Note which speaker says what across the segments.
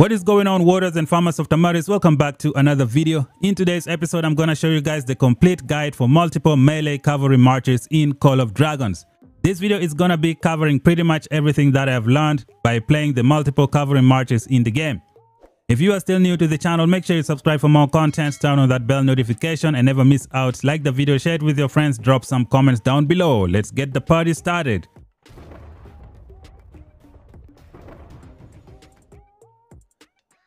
Speaker 1: What is going on warriors and farmers of Tamaris? Welcome back to another video. In today's episode, I'm to show you guys the complete guide for multiple melee cavalry marches in Call of Dragons. This video is to be covering pretty much everything that I have learned by playing the multiple cavalry marches in the game. If you are still new to the channel, make sure you subscribe for more content, turn on that bell notification and never miss out. Like the video, share it with your friends, drop some comments down below. Let's get the party started.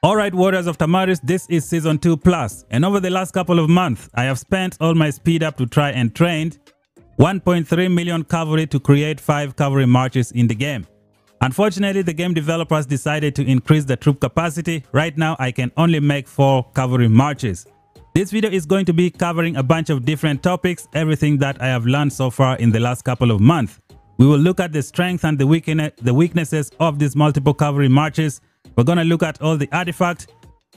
Speaker 1: Alright Warriors of Tamaris, this is Season 2 Plus and over the last couple of months, I have spent all my speed up to try and train 1.3 million cavalry to create 5 cavalry marches in the game. Unfortunately, the game developers decided to increase the troop capacity. Right now, I can only make 4 cavalry marches. This video is going to be covering a bunch of different topics, everything that I have learned so far in the last couple of months. We will look at the strength and the, the weaknesses of these multiple cavalry marches, we're going to look at all the artifacts.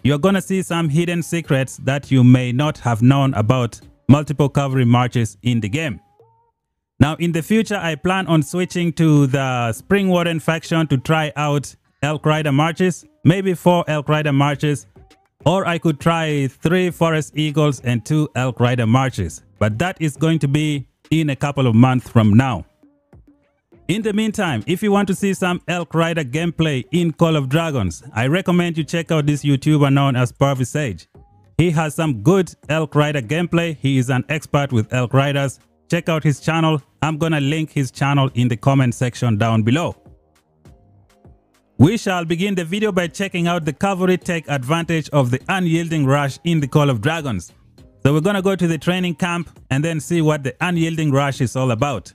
Speaker 1: You're going to see some hidden secrets that you may not have known about multiple cavalry marches in the game. Now, in the future, I plan on switching to the Spring Warden faction to try out Elk Rider marches, maybe four Elk Rider marches, or I could try three Forest Eagles and two Elk Rider marches. But that is going to be in a couple of months from now. In the meantime, if you want to see some Elk Rider gameplay in Call of Dragons, I recommend you check out this YouTuber known as Parvy Sage. He has some good Elk Rider gameplay. He is an expert with Elk Riders. Check out his channel. I'm gonna link his channel in the comment section down below. We shall begin the video by checking out the cavalry take advantage of the unyielding rush in the Call of Dragons. So we're gonna go to the training camp and then see what the unyielding rush is all about.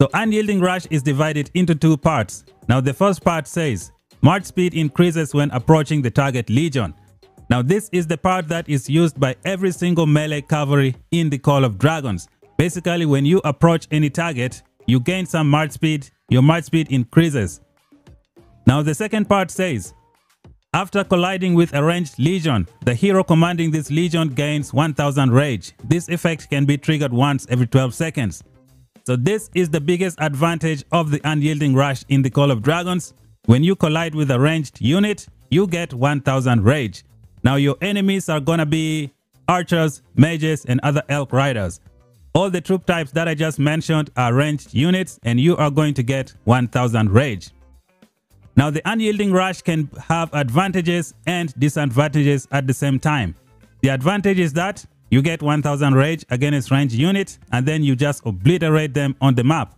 Speaker 1: So unyielding rush is divided into two parts. Now the first part says, march speed increases when approaching the target legion. Now this is the part that is used by every single melee cavalry in the Call of Dragons. Basically when you approach any target, you gain some march speed, your march speed increases. Now the second part says, after colliding with a ranged legion, the hero commanding this legion gains 1000 rage. This effect can be triggered once every 12 seconds. So this is the biggest advantage of the unyielding rush in the Call of Dragons. When you collide with a ranged unit, you get 1000 rage. Now your enemies are gonna be archers, mages, and other elk riders. All the troop types that I just mentioned are ranged units and you are going to get 1000 rage. Now the unyielding rush can have advantages and disadvantages at the same time. The advantage is that you get 1000 rage against range unit and then you just obliterate them on the map.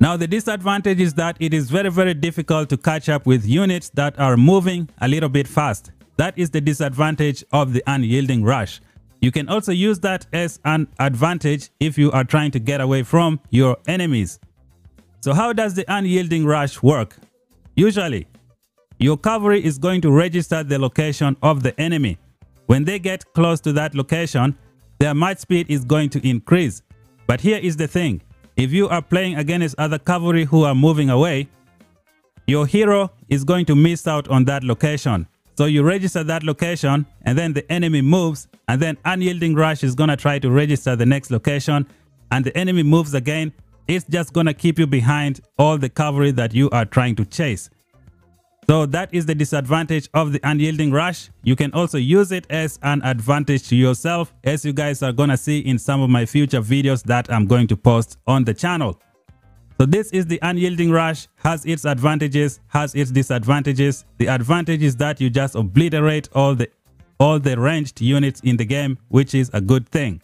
Speaker 1: Now the disadvantage is that it is very very difficult to catch up with units that are moving a little bit fast. That is the disadvantage of the unyielding rush. You can also use that as an advantage if you are trying to get away from your enemies. So how does the unyielding rush work? Usually, your cavalry is going to register the location of the enemy. When they get close to that location, their march speed is going to increase. But here is the thing. If you are playing against other cavalry who are moving away, your hero is going to miss out on that location. So you register that location and then the enemy moves and then unyielding rush is going to try to register the next location and the enemy moves again. It's just going to keep you behind all the cavalry that you are trying to chase. So that is the disadvantage of the unyielding rush. You can also use it as an advantage to yourself as you guys are to see in some of my future videos that I'm going to post on the channel. So this is the unyielding rush, has its advantages, has its disadvantages. The advantage is that you just obliterate all the all the ranged units in the game, which is a good thing.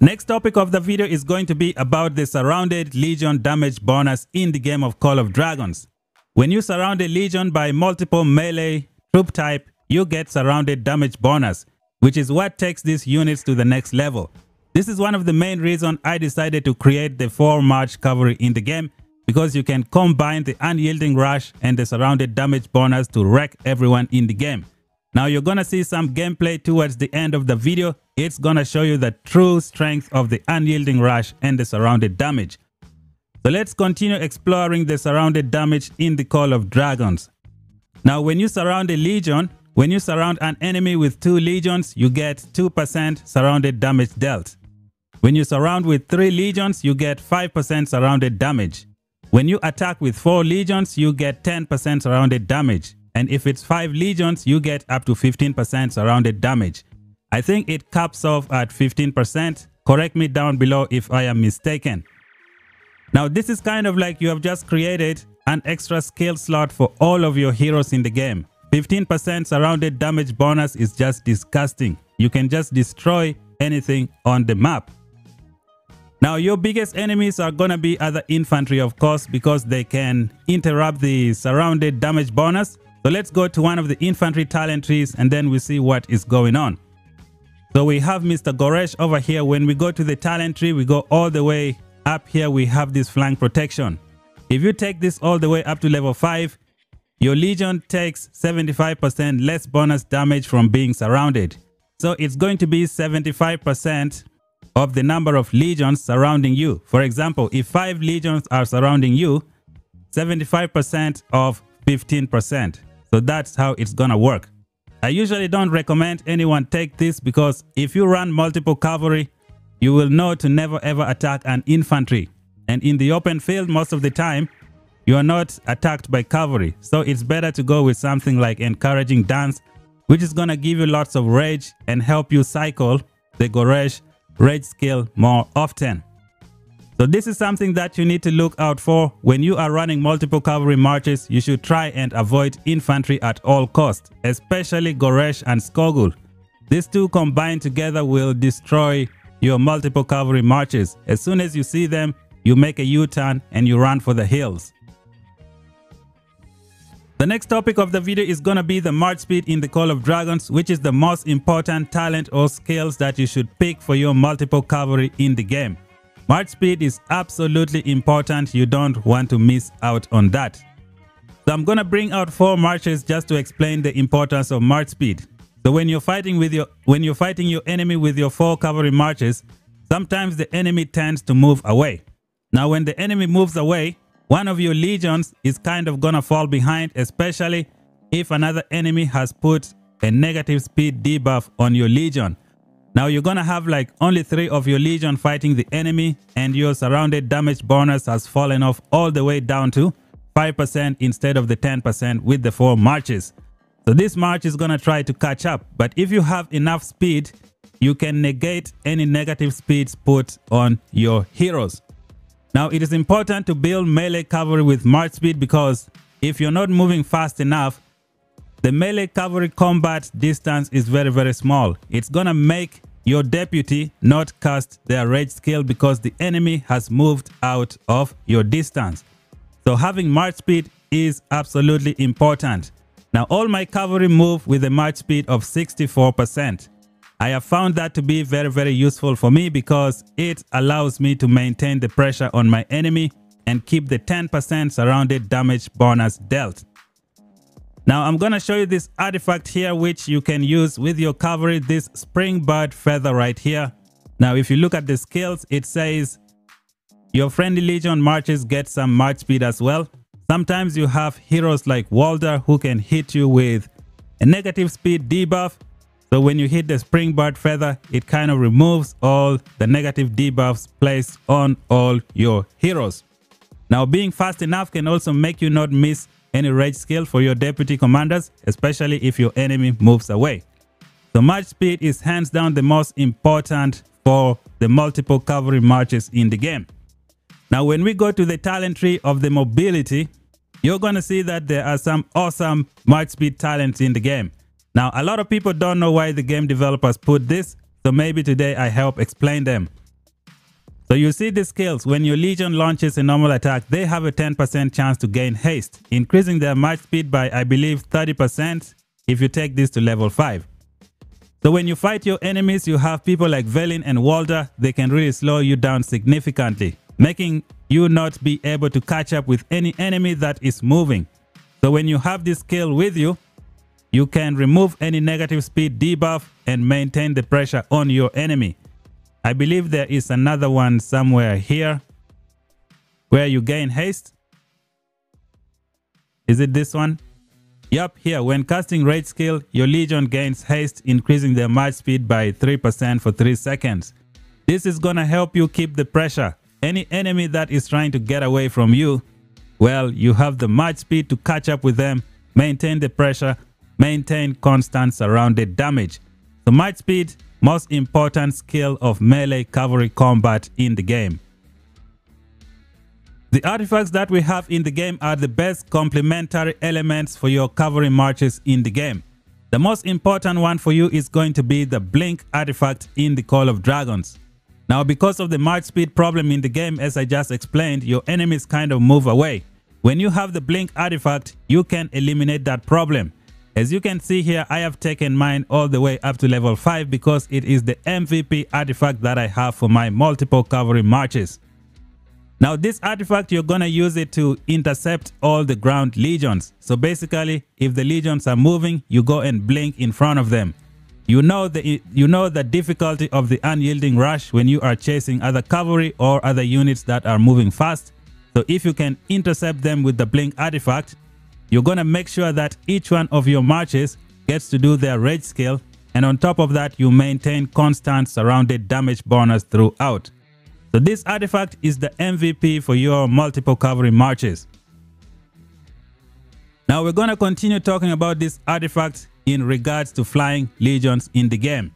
Speaker 1: Next topic of the video is going to be about the surrounded legion damage bonus in the game of Call of Dragons. When you surround a legion by multiple melee troop type, you get surrounded damage bonus, which is what takes these units to the next level. This is one of the main reasons I decided to create the 4 March cavalry in the game because you can combine the unyielding rush and the surrounded damage bonus to wreck everyone in the game. Now you're gonna see some gameplay towards the end of the video. It's gonna show you the true strength of the unyielding rush and the surrounded damage. So let's continue exploring the surrounded damage in the Call of Dragons. Now when you surround a legion, when you surround an enemy with two legions, you get 2% surrounded damage dealt. When you surround with three legions, you get 5% surrounded damage. When you attack with 4 legions, you get 10% surrounded damage. And if it's 5 legions, you get up to 15% surrounded damage. I think it caps off at 15%. Correct me down below if I am mistaken. Now this is kind of like you have just created an extra skill slot for all of your heroes in the game. 15% surrounded damage bonus is just disgusting. You can just destroy anything on the map. Now your biggest enemies are gonna be other infantry of course because they can interrupt the surrounded damage bonus. So let's go to one of the infantry talent trees and then we see what is going on. So we have Mr. Goresh over here. When we go to the talent tree, we go all the way up here. We have this flank protection. If you take this all the way up to level 5, your legion takes 75% less bonus damage from being surrounded. So it's going to be 75% of the number of legions surrounding you. For example, if 5 legions are surrounding you, 75% of 15%. So that's how it's gonna work. I usually don't recommend anyone take this because if you run multiple cavalry, you will know to never ever attack an infantry. And in the open field most of the time, you are not attacked by cavalry. So it's better to go with something like encouraging dance, which is gonna give you lots of rage and help you cycle the Goresh rage skill more often. So this is something that you need to look out for. When you are running multiple cavalry marches, you should try and avoid infantry at all costs, especially Goresh and Skogul. These two combined together will destroy your multiple cavalry marches. As soon as you see them, you make a U-turn and you run for the hills. The next topic of the video is gonna be the march speed in the Call of Dragons, which is the most important talent or skills that you should pick for your multiple cavalry in the game. March speed is absolutely important, you don't want to miss out on that. So I'm gonna bring out four marches just to explain the importance of march speed. So when you're fighting with your when you're fighting your enemy with your four cavalry marches, sometimes the enemy tends to move away. Now when the enemy moves away, one of your legions is kind of gonna fall behind, especially if another enemy has put a negative speed debuff on your legion. Now you're gonna have like only three of your legion fighting the enemy and your surrounded damage bonus has fallen off all the way down to 5% instead of the 10% with the four marches. So this march is gonna try to catch up, but if you have enough speed, you can negate any negative speeds put on your heroes. Now, it is important to build melee cavalry with march speed because if you're not moving fast enough, the melee cavalry combat distance is very, very small. It's gonna make your deputy not cast their rage skill because the enemy has moved out of your distance. So having march speed is absolutely important. Now all my cavalry move with a march speed of 64%. I have found that to be very, very useful for me because it allows me to maintain the pressure on my enemy and keep the 10% surrounded damage bonus dealt. Now I'm going to show you this artifact here which you can use with your cavalry, this springbird feather right here. Now if you look at the skills, it says your friendly legion marches get some march speed as well. Sometimes you have heroes like Waldyr who can hit you with a negative speed debuff so when you hit the springbird feather, it kind of removes all the negative debuffs placed on all your heroes. Now being fast enough can also make you not miss any rage skill for your deputy commanders, especially if your enemy moves away. So march speed is hands down the most important for the multiple cavalry marches in the game. Now when we go to the talent tree of the mobility, you're going to see that there are some awesome march speed talents in the game. Now, a lot of people don't know why the game developers put this, so maybe today I help explain them. So you see the skills, when your legion launches a normal attack, they have a 10% chance to gain haste, increasing their march speed by I believe 30% if you take this to level 5. So when you fight your enemies, you have people like Velyn and Waldyr, they can really slow you down significantly, making you not be able to catch up with any enemy that is moving. So when you have this skill with you, you can remove any negative speed debuff and maintain the pressure on your enemy. I believe there is another one somewhere here where you gain haste. Is it this one? Yup, here, when casting rage skill, your legion gains haste, increasing their march speed by 3% for 3 seconds. This is gonna help you keep the pressure. Any enemy that is trying to get away from you, well, you have the march speed to catch up with them, maintain the pressure, maintain constant surrounded damage. The march speed, most important skill of melee cavalry combat in the game. The artifacts that we have in the game are the best complementary elements for your cavalry marches in the game. The most important one for you is going to be the blink artifact in the Call of Dragons. Now because of the march speed problem in the game as I just explained, your enemies kind of move away. When you have the blink artifact, you can eliminate that problem. As you can see here, I have taken mine all the way up to level 5 because it is the MVP artifact that I have for my multiple cavalry marches. Now this artifact, you're to use it to intercept all the ground legions. So basically, if the legions are moving, you go and blink in front of them. You know the you know the difficulty of the unyielding rush when you are chasing other cavalry or other units that are moving fast. So if you can intercept them with the blink artifact, you're to make sure that each one of your marches gets to do their rage skill and on top of that you maintain constant surrounded damage bonus throughout. So this artifact is the MVP for your multiple cavalry marches. Now we're to continue talking about this artifact in regards to flying legions in the game.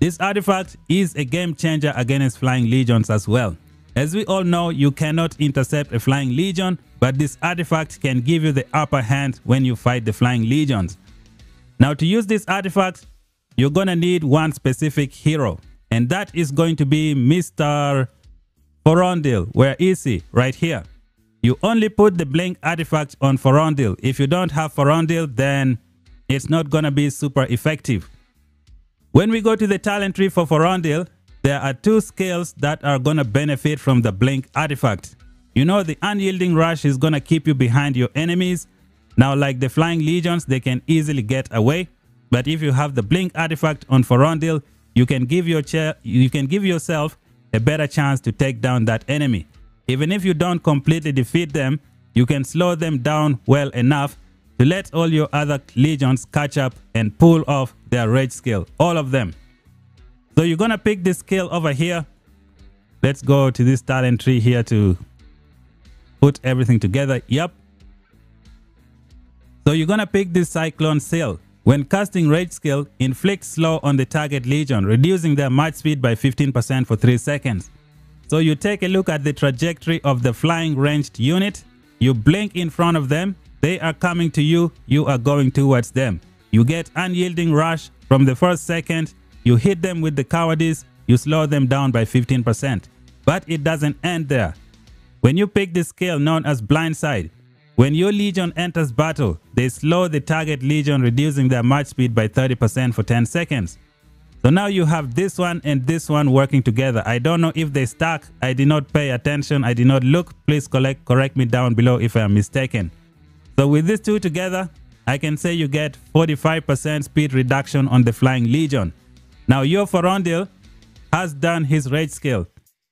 Speaker 1: This artifact is a game changer against flying legions as well. As we all know, you cannot intercept a flying legion, but this artifact can give you the upper hand when you fight the flying legions. Now to use this artifact, you're gonna need one specific hero, and that is going to be Mr. Forondil, where is he? Right here. You only put the blink artifact on Forondil. If you don't have Forondil, then it's not gonna be super effective. When we go to the talent tree for Forondil, there are two skills that are gonna benefit from the blink artifact. You know the unyielding rush is gonna keep you behind your enemies. Now like the flying legions, they can easily get away. But if you have the blink artifact on Forondil, you can give your you can give yourself a better chance to take down that enemy. Even if you don't completely defeat them, you can slow them down well enough to let all your other legions catch up and pull off their rage skill, all of them. So you're gonna pick this skill over here. Let's go to this talent tree here to put everything together. Yep. So you're gonna pick this Cyclone Seal. When casting Rage skill, inflict slow on the target legion, reducing their march speed by 15% for 3 seconds. So you take a look at the trajectory of the flying ranged unit, you blink in front of them, they are coming to you, you are going towards them. You get unyielding rush from the first second, you hit them with the cowardice, you slow them down by 15%. But it doesn't end there. When you pick the skill known as blindside, when your legion enters battle, they slow the target legion reducing their march speed by 30% for 10 seconds. So now you have this one and this one working together. I don't know if they stack. I did not pay attention. I did not look. Please collect, correct me down below if I am mistaken. So with these two together, I can say you get 45% speed reduction on the Flying Legion. Now your Forondil has done his rage skill.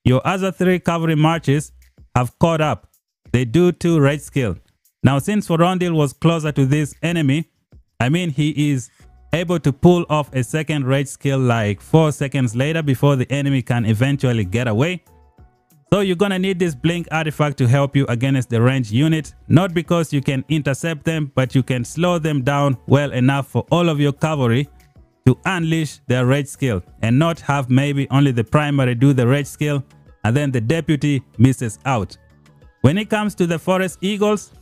Speaker 1: Your other three cavalry marches have caught up. They do two rage skill. Now, since Forondil was closer to this enemy, I mean, he is able to pull off a second rage skill like 4 seconds later before the enemy can eventually get away. So you're gonna need this blink artifact to help you against the range unit, not because you can intercept them, but you can slow them down well enough for all of your cavalry to unleash their rage skill and not have maybe only the primary do the rage skill and then the deputy misses out. When it comes to the forest eagles,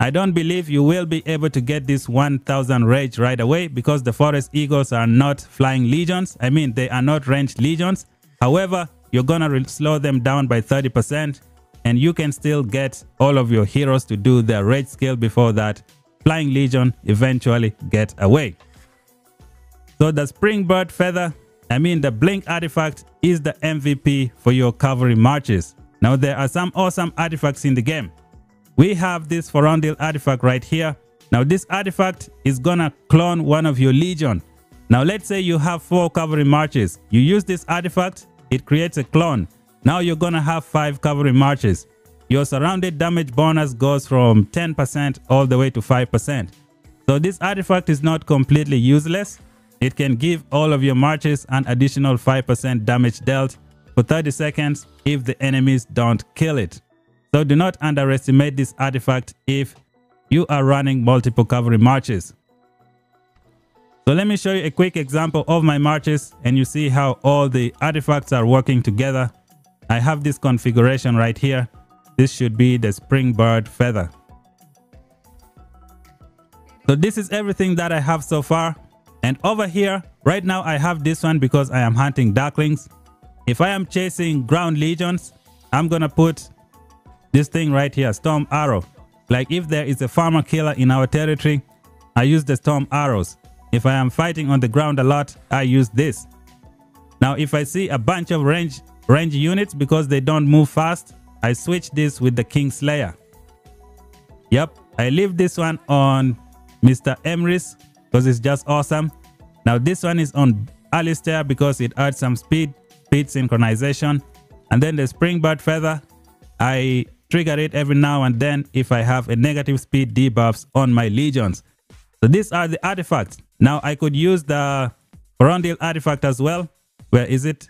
Speaker 1: I don't believe you will be able to get this 1000 rage right away because the forest eagles are not flying legions. I mean, they are not ranged legions. However, you're gonna slow them down by 30% and you can still get all of your heroes to do their rage skill before that flying legion eventually get away. So the springbird feather, I mean the blink artifact is the MVP for your cavalry marches. Now there are some awesome artifacts in the game we have this Forondil artifact right here. Now this artifact is gonna clone one of your legion. Now let's say you have four cavalry marches. You use this artifact, it creates a clone. Now you're gonna have five cavalry marches. Your surrounded damage bonus goes from 10% all the way to 5%. So this artifact is not completely useless. It can give all of your marches an additional 5% damage dealt for 30 seconds if the enemies don't kill it. So do not underestimate this artifact if you are running multiple cavalry marches. So let me show you a quick example of my marches and you see how all the artifacts are working together. I have this configuration right here. This should be the spring bird feather. So this is everything that I have so far. And over here, right now I have this one because I am hunting darklings. If I am chasing ground legions, I'm gonna put this thing right here, storm arrow. Like if there is a farmer killer in our territory, I use the storm arrows. If I am fighting on the ground a lot, I use this. Now if I see a bunch of range range units because they don't move fast, I switch this with the King Slayer. Yep, I leave this one on Mr. Emrys because it's just awesome. Now this one is on Alistair because it adds some speed, speed synchronization. And then the Springbird Feather, I trigger it every now and then if I have a negative speed debuffs on my legions. So these are the artifacts. Now I could use the Forondil artifact as well. Where is it?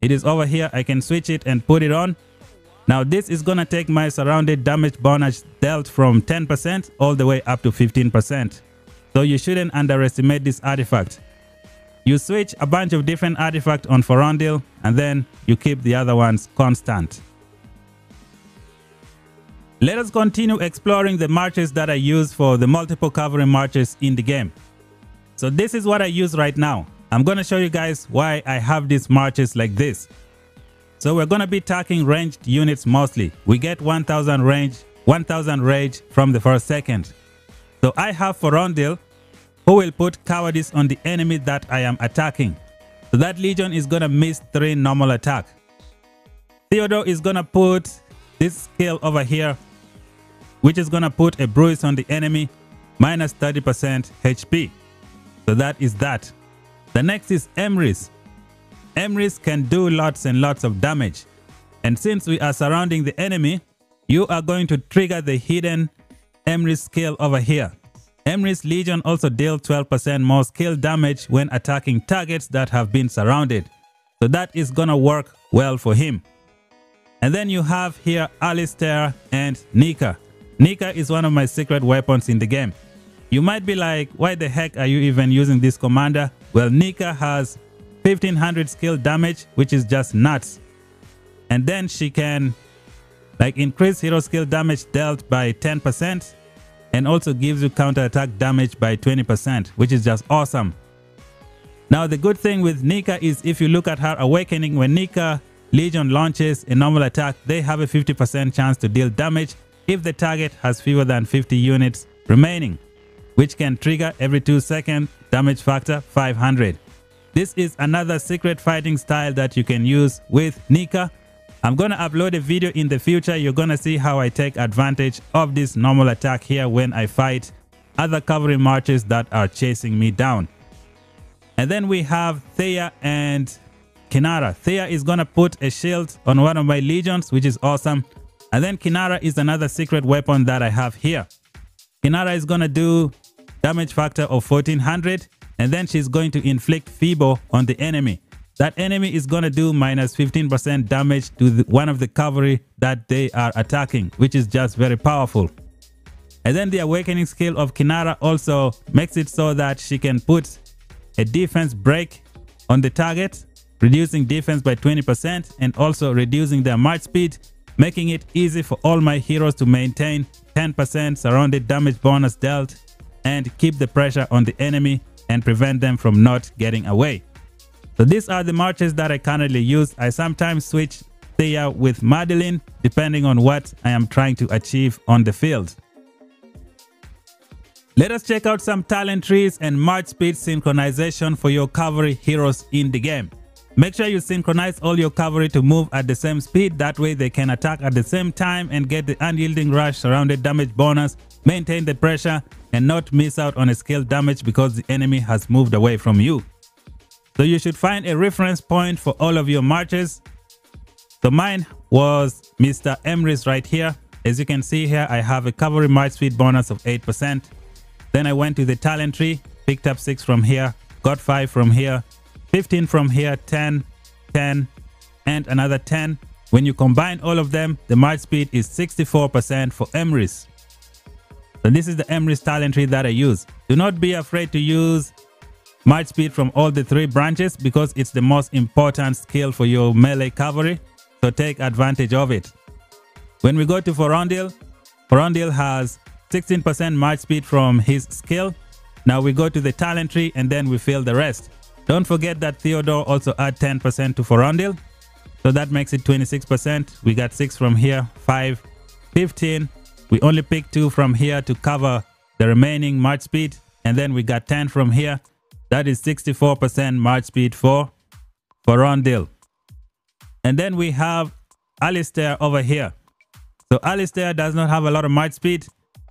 Speaker 1: It is over here. I can switch it and put it on. Now this is going to take my surrounded damage bonus dealt from 10% all the way up to 15%. So you shouldn't underestimate this artifact. You switch a bunch of different artifacts on Forondil and then you keep the other ones constant. Let us continue exploring the marches that I use for the multiple covering marches in the game. So this is what I use right now. I'm going to show you guys why I have these marches like this. So we're going to be attacking ranged units mostly. We get 1000 range, 1000 rage from the first second. So I have Forondil who will put cowardice on the enemy that I am attacking. So that legion is gonna miss 3 normal attack. Theodore is gonna put this skill over here which is gonna put a bruise on the enemy minus 30% HP. So that is that. The next is Emrys. Emrys can do lots and lots of damage. And since we are surrounding the enemy, you are going to trigger the hidden Emrys skill over here. Emrys Legion also deal 12% more skill damage when attacking targets that have been surrounded. So that is gonna work well for him. And then you have here Alistair and Nika. Nika is one of my secret weapons in the game. You might be like, why the heck are you even using this commander? Well, Nika has 1500 skill damage, which is just nuts. And then she can like increase hero skill damage dealt by 10% and also gives you counterattack damage by 20%, which is just awesome. Now the good thing with Nika is if you look at her awakening, when Nika Legion launches a normal attack, they have a 50% chance to deal damage if the target has fewer than 50 units remaining, which can trigger every 2 seconds, damage factor 500. This is another secret fighting style that you can use with Nika I'm to upload a video in the future. You're to see how I take advantage of this normal attack here when I fight other covering marches that are chasing me down. And then we have Thea and Kinara. Thea is to put a shield on one of my legions, which is awesome. And then Kinara is another secret weapon that I have here. Kinara is to do damage factor of 1400 and then she's going to inflict feeble on the enemy that enemy is going to do minus 15% damage to the, one of the cavalry that they are attacking, which is just very powerful. And then the awakening skill of Kinara also makes it so that she can put a defense break on the target, reducing defense by 20% and also reducing their march speed, making it easy for all my heroes to maintain 10% surrounded damage bonus dealt and keep the pressure on the enemy and prevent them from not getting away. So these are the marches that I currently use. I sometimes switch Thea with Madeline depending on what I am trying to achieve on the field. Let us check out some talent trees and march speed synchronization for your cavalry heroes in the game. Make sure you synchronize all your cavalry to move at the same speed, that way they can attack at the same time and get the unyielding rush surrounded damage bonus, maintain the pressure, and not miss out on a skill damage because the enemy has moved away from you. So you should find a reference point for all of your marches. So mine was Mr. Emrys right here. As you can see here, I have a cavalry march speed bonus of 8%. Then I went to the talent tree, picked up 6 from here, got 5 from here, 15 from here, 10, 10, and another 10 When you combine all of them, the march speed is 64% for Emrys. So this is the Emrys talent tree that I use. Do not be afraid to use march speed from all the three branches because it's the most important skill for your melee cavalry. So take advantage of it. When we go to Forondil, Forondil has 16% march speed from his skill. Now we go to the talent tree and then we fill the rest. Don't forget that Theodore also add 10% to Forondil. So that makes it 26%. We got 6 from here, 5, 15. We only pick 2 from here to cover the remaining march speed. And then we got 10 from here. That is 64% march speed for for Forondil. And then we have Alistair over here. So Alistair does not have a lot of march speed.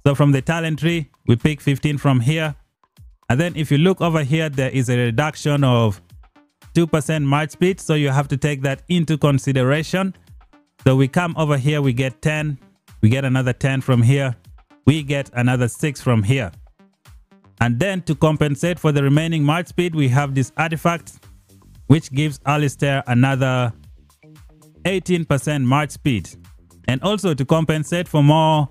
Speaker 1: So from the talent tree, we pick 15 from here. And then if you look over here, there is a reduction of 2% march speed. So you have to take that into consideration. So we come over here, we get 10. We get another 10 from here. We get another 6 from here. And then to compensate for the remaining march speed, we have this artifact, which gives Alistair another 18% march speed. And also to compensate for more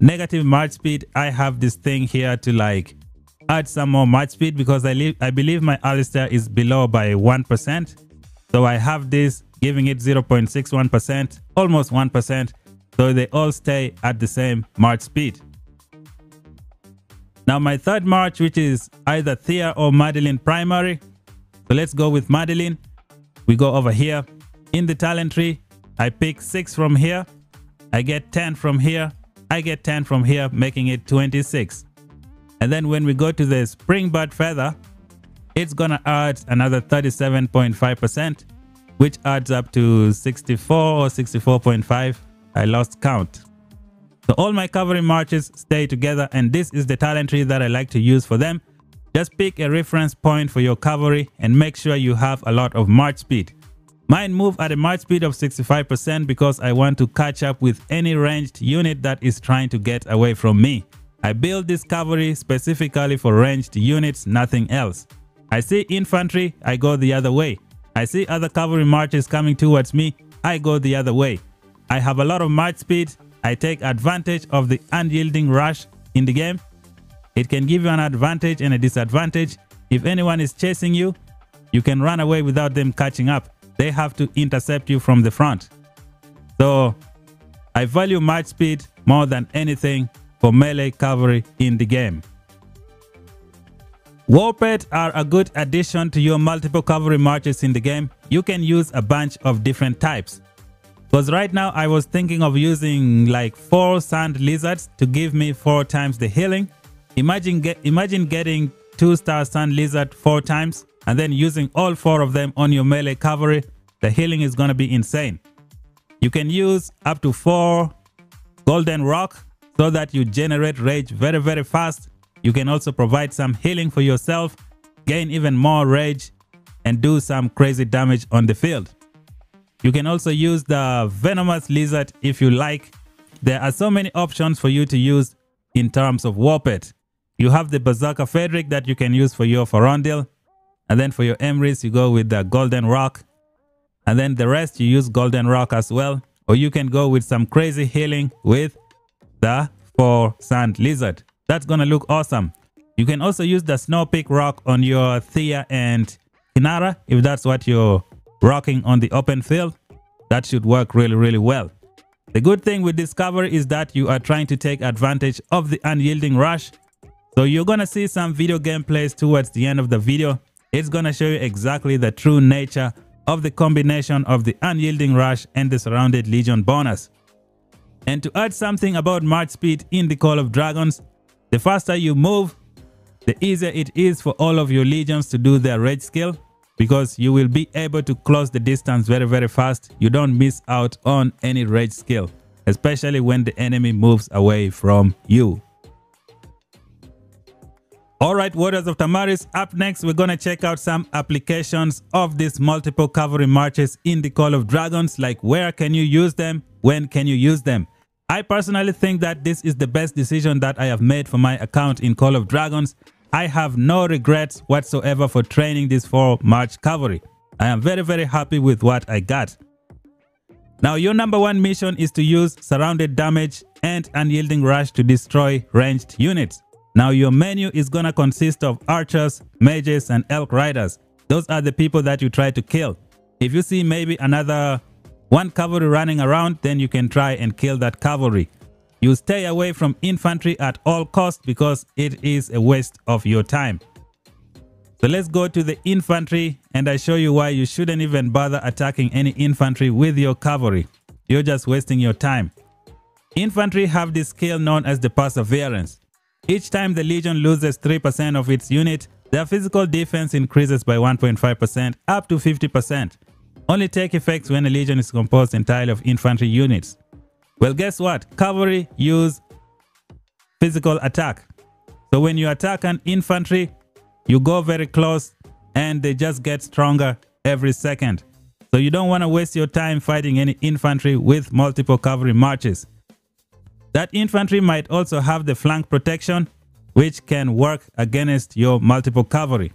Speaker 1: negative march speed, I have this thing here to like add some more march speed because I, I believe my Alistair is below by 1%. So I have this giving it 0.61%, almost 1%. So they all stay at the same march speed. Now my third march, which is either Thea or Madeline primary. So let's go with Madeline. We go over here. In the talent tree, I pick 6 from here. I get 10 from here. I get 10 from here, making it 26. And then when we go to the springbird feather, it's gonna add another 37.5%, which adds up to 64 or 64.5. I lost count. So all my covering marches stay together and this is the talent tree that I like to use for them. Just pick a reference point for your cavalry and make sure you have a lot of march speed. Mine move at a march speed of 65% because I want to catch up with any ranged unit that is trying to get away from me. I build this cavalry specifically for ranged units, nothing else. I see infantry, I go the other way. I see other cavalry marches coming towards me, I go the other way. I have a lot of march speed, I take advantage of the unyielding rush in the game. It can give you an advantage and a disadvantage. If anyone is chasing you, you can run away without them catching up they have to intercept you from the front. So I value march speed more than anything for melee cavalry in the game. Warped are a good addition to your multiple cavalry marches in the game. You can use a bunch of different types. Because right now I was thinking of using like 4 sand lizards to give me 4 times the healing. Imagine, get, imagine getting 2 star sand lizard 4 times and then using all four of them on your melee cavalry, the healing is going to be insane. You can use up to four golden rock so that you generate rage very, very fast. You can also provide some healing for yourself, gain even more rage, and do some crazy damage on the field. You can also use the venomous lizard if you like. There are so many options for you to use in terms of Warped. You have the Berserker Frederick that you can use for your Forondil. And then for your Emrys, you go with the Golden Rock. And then the rest, you use Golden Rock as well. Or you can go with some crazy healing with the 4 Sand Lizard. That's going to look awesome. You can also use the Snow Peak Rock on your Thea and Kinara if that's what you're rocking on the open field. That should work really, really well. The good thing with Discovery is that you are trying to take advantage of the unyielding rush. So you're to see some video gameplays towards the end of the video it's to show you exactly the true nature of the combination of the unyielding rush and the surrounded legion bonus. And to add something about march speed in the Call of Dragons, the faster you move, the easier it is for all of your legions to do their rage skill because you will be able to close the distance very very fast. You don't miss out on any rage skill, especially when the enemy moves away from you. Alright, Warriors of Tamaris, up next we're gonna check out some applications of these multiple cavalry marches in the Call of Dragons, like where can you use them, when can you use them. I personally think that this is the best decision that I have made for my account in Call of Dragons. I have no regrets whatsoever for training this four March cavalry. I am very very happy with what I got. Now your number one mission is to use surrounded damage and unyielding rush to destroy ranged units. Now your menu is gonna consist of archers, mages and elk riders. Those are the people that you try to kill. If you see maybe another one cavalry running around, then you can try and kill that cavalry. You stay away from infantry at all costs because it is a waste of your time. So let's go to the infantry and I show you why you shouldn't even bother attacking any infantry with your cavalry. You're just wasting your time. Infantry have this skill known as the perseverance. Each time the legion loses 3% of its unit, their physical defense increases by 1.5% up to 50%. Only take effects when a legion is composed entirely of infantry units. Well, guess what? Cavalry use physical attack. So when you attack an infantry, you go very close and they just get stronger every second. So you don't want to waste your time fighting any infantry with multiple cavalry marches. That infantry might also have the flank protection, which can work against your multiple cavalry.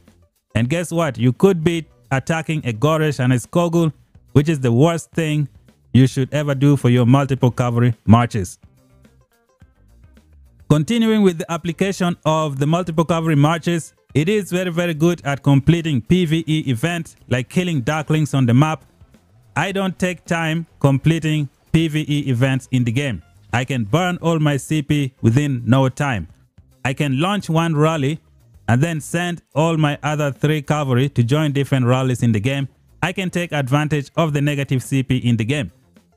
Speaker 1: And guess what? You could be attacking a Goresh and a Skogul, which is the worst thing you should ever do for your multiple cavalry marches. Continuing with the application of the multiple cavalry marches, it is very very good at completing PvE events like killing Darklings on the map. I don't take time completing PvE events in the game. I can burn all my CP within no time. I can launch one rally and then send all my other three cavalry to join different rallies in the game. I can take advantage of the negative CP in the game.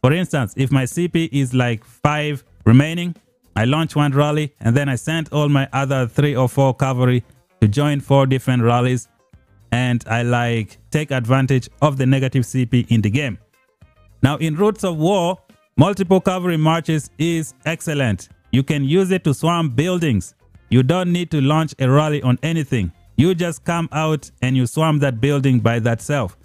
Speaker 1: For instance, if my CP is like 5 remaining, I launch one rally and then I send all my other 3 or 4 cavalry to join four different rallies and I like take advantage of the negative CP in the game. Now in Roots of War, multiple cavalry marches is excellent. You can use it to swarm buildings. You don't need to launch a rally on anything. You just come out and you swarm that building by that self.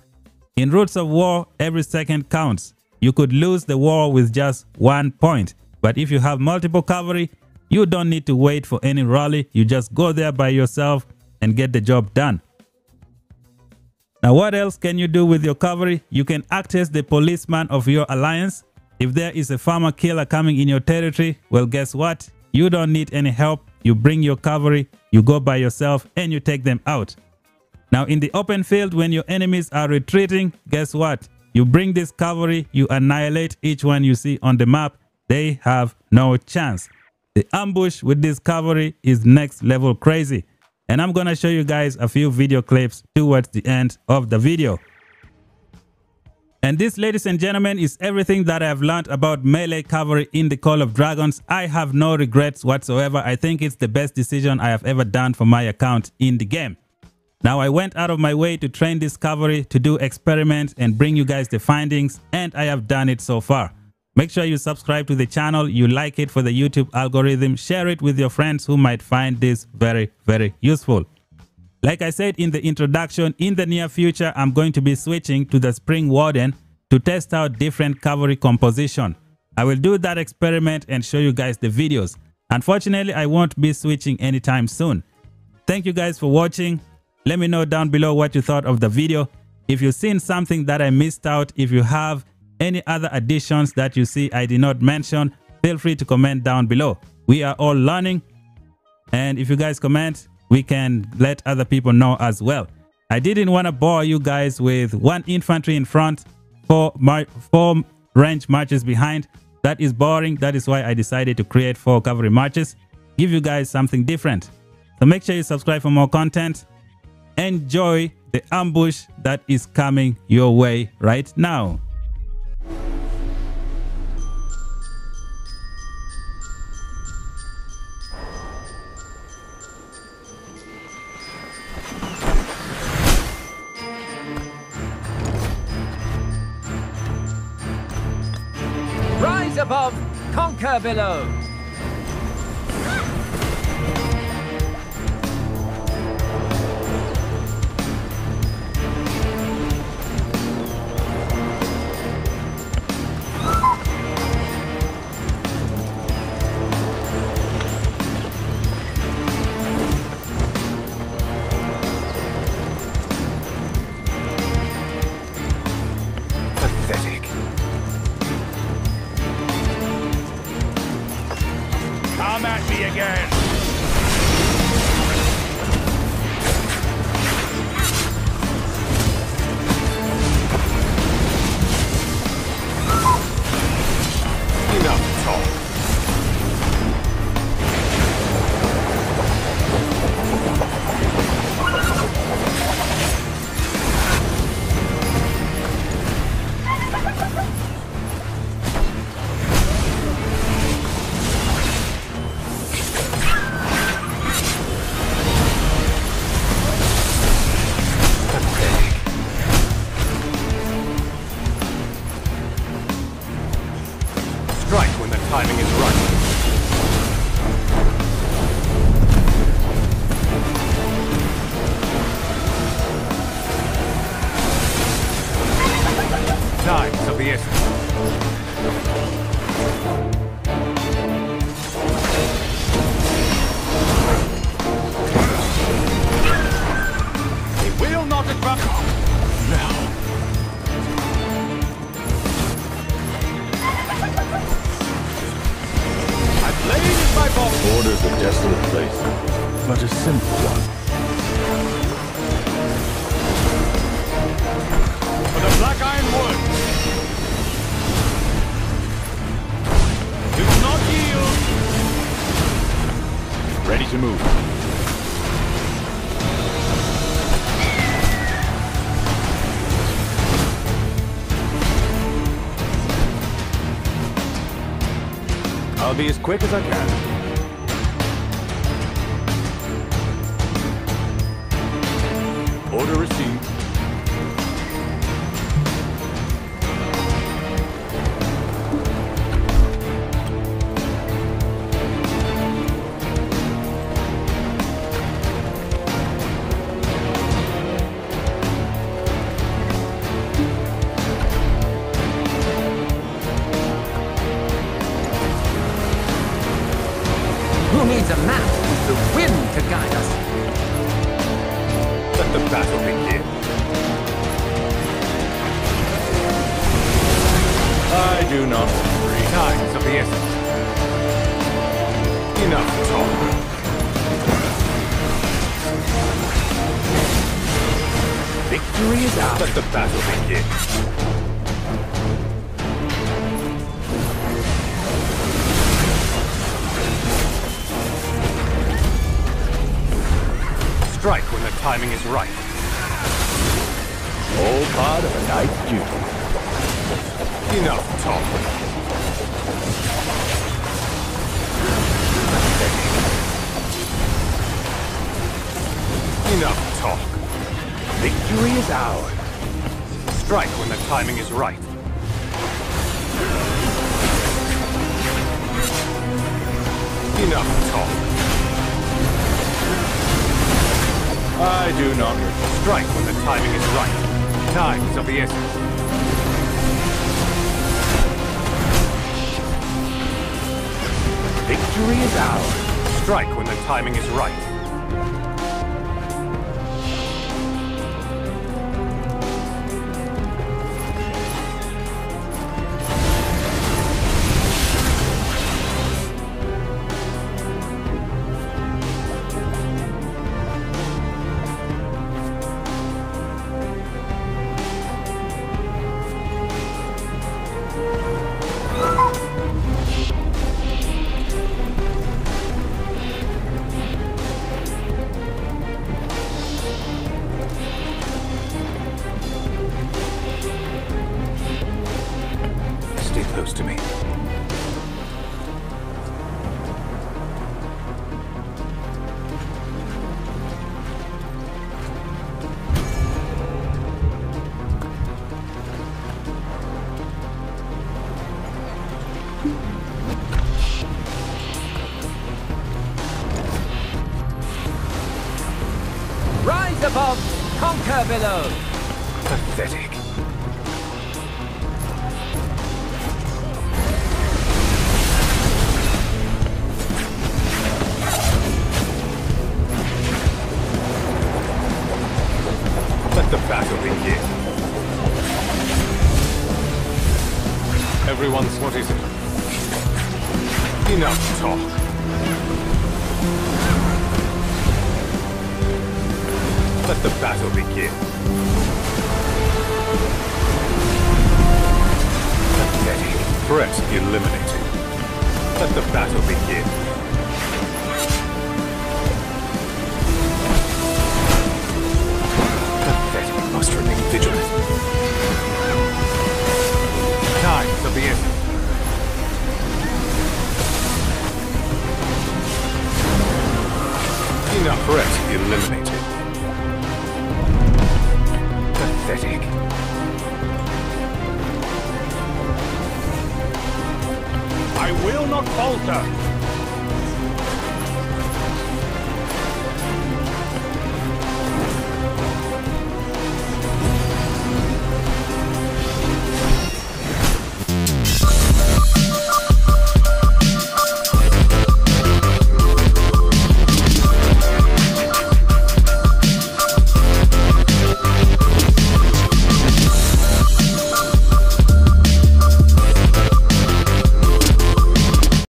Speaker 1: In Roots of War, every second counts. You could lose the war with just one point. But if you have multiple cavalry, you don't need to wait for any rally. You just go there by yourself and get the job done. Now what else can you do with your cavalry? You can act as the policeman of your alliance. If there is a farmer killer coming in your territory, well guess what? You don't need any help. You bring your cavalry, you go by yourself and you take them out. Now in the open field when your enemies are retreating, guess what? You bring this cavalry, you annihilate each one you see on the map. They have no chance. The ambush with this cavalry is next level crazy. And I'm gonna show you guys a few video clips towards the end of the video. And this, ladies and gentlemen, is everything that I have learned about melee cavalry in the Call of Dragons. I have no regrets whatsoever. I think it's the best decision I have ever done for my account in the game. Now, I went out of my way to train this cavalry, to do experiments and bring you guys the findings, and I have done it so far. Make sure you subscribe to the channel, you like it for the YouTube algorithm, share it with your friends who might find this very, very useful. Like I said in the introduction, in the near future, I'm going to be switching to the Spring Warden to test out different cavalry composition. I will do that experiment and show you guys the videos. Unfortunately, I won't be switching anytime soon. Thank you guys for watching. Let me know down below what you thought of the video. If you've seen something that I missed out, if you have any other additions that you see I did not mention, feel free to comment down below. We are all learning. And if you guys comment, we can let other people know as well. I didn't want to bore you guys with one infantry in front, four, four range marches behind. That is boring. That is why I decided to create four cavalry marches. Give you guys something different. So make sure you subscribe for more content. Enjoy the ambush that is coming your way right now.
Speaker 2: Rise above, conquer below.
Speaker 3: I'll be as quick as I can. Right.
Speaker 4: All part of a knight's duty.
Speaker 3: Enough talk. Enough talk. Victory is ours. Strike when the timing is right. Enough talk.
Speaker 4: I do not
Speaker 3: Strike when the timing is right. Time is of the essence. Victory is ours. Strike when the timing is right.
Speaker 2: Below.
Speaker 3: Threat eliminated. Let the battle begin. Pathetic. Must remain vigilant. Times of the essence. Enough threat eliminated. Pathetic.
Speaker 4: I will not falter.